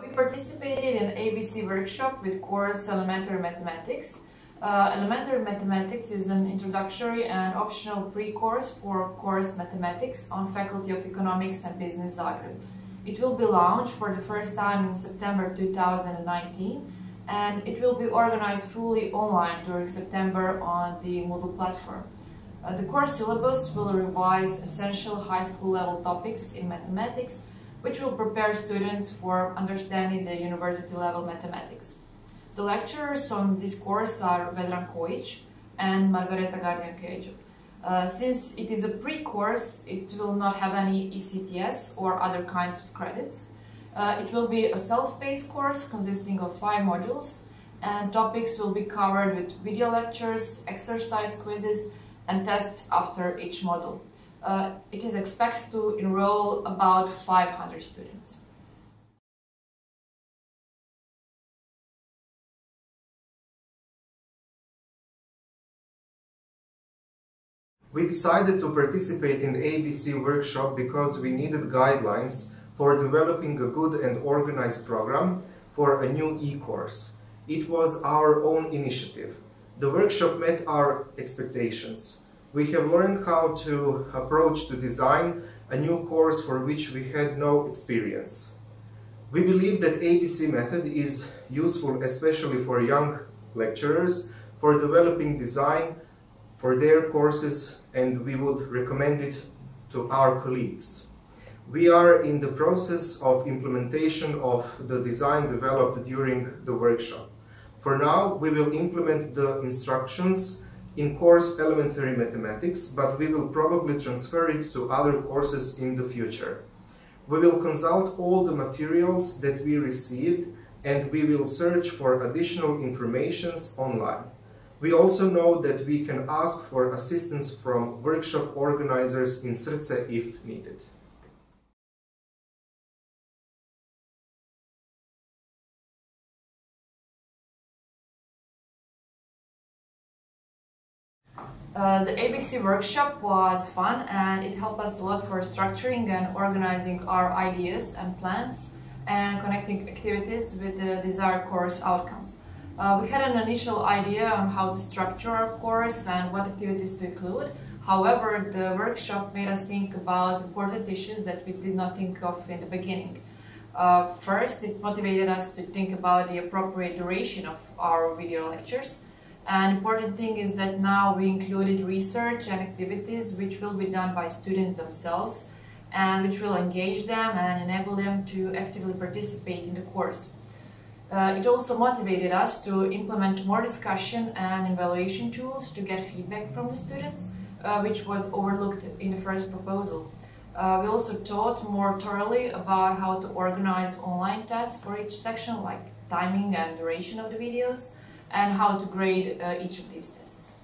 We participated in ABC workshop with course Elementary Mathematics. Uh, elementary Mathematics is an introductory and optional pre-course for course Mathematics on Faculty of Economics and Business Zagreb. It will be launched for the first time in September 2019 and it will be organized fully online during September on the Moodle platform. Uh, the course syllabus will revise essential high school level topics in mathematics which will prepare students for understanding the university level mathematics. The lecturers on this course are Vedran Kojic and Margareta Gardijan Kedžo. Uh, since it is a pre-course, it will not have any ECTS or other kinds of credits. Uh, it will be a self-paced course consisting of five modules and topics will be covered with video lectures, exercise quizzes and tests after each module uh, it is expected to enroll about 500 students. We decided to participate in the ABC workshop because we needed guidelines for developing a good and organized program for a new e-course. It was our own initiative. The workshop met our expectations we have learned how to approach to design a new course for which we had no experience. We believe that ABC method is useful especially for young lecturers for developing design for their courses and we would recommend it to our colleagues. We are in the process of implementation of the design developed during the workshop. For now, we will implement the instructions in course elementary mathematics, but we will probably transfer it to other courses in the future. We will consult all the materials that we received and we will search for additional informations online. We also know that we can ask for assistance from workshop organizers in Srce if needed. Uh, the ABC workshop was fun and it helped us a lot for structuring and organizing our ideas and plans and connecting activities with the desired course outcomes. Uh, we had an initial idea on how to structure our course and what activities to include. However, the workshop made us think about important issues that we did not think of in the beginning. Uh, first, it motivated us to think about the appropriate duration of our video lectures an important thing is that now we included research and activities which will be done by students themselves and which will engage them and enable them to actively participate in the course. Uh, it also motivated us to implement more discussion and evaluation tools to get feedback from the students, uh, which was overlooked in the first proposal. Uh, we also taught more thoroughly about how to organize online tests for each section, like timing and duration of the videos, and how to grade uh, each of these tests.